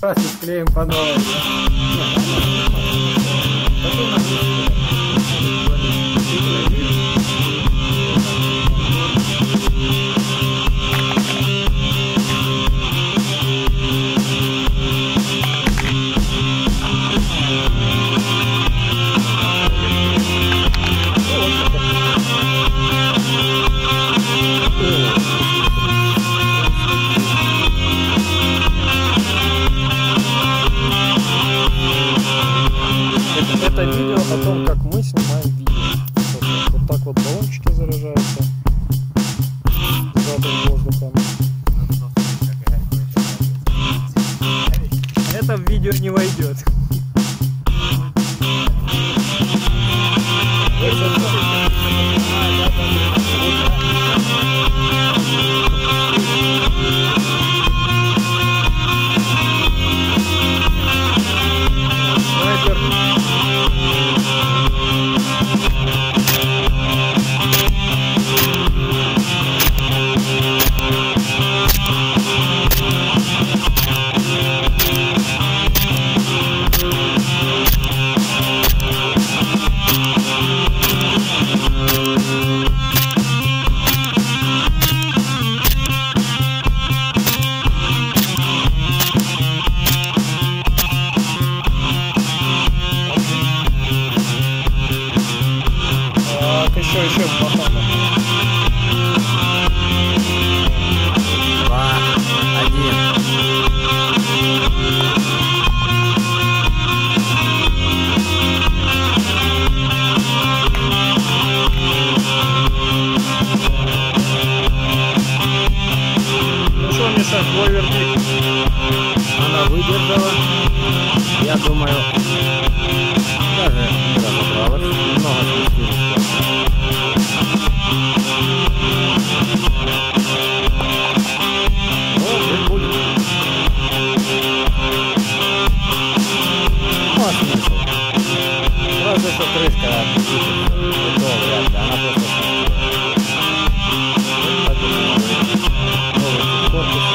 Давайте склеим по новой. Видео не войдет. Снайпер. Еще, еще. Два, один. Ну что, Миша, твой вердикт? Она выдержала. Я думаю, даже не разобралась. Немного сместилась. близко крутого вряда, она просто Новый корпус.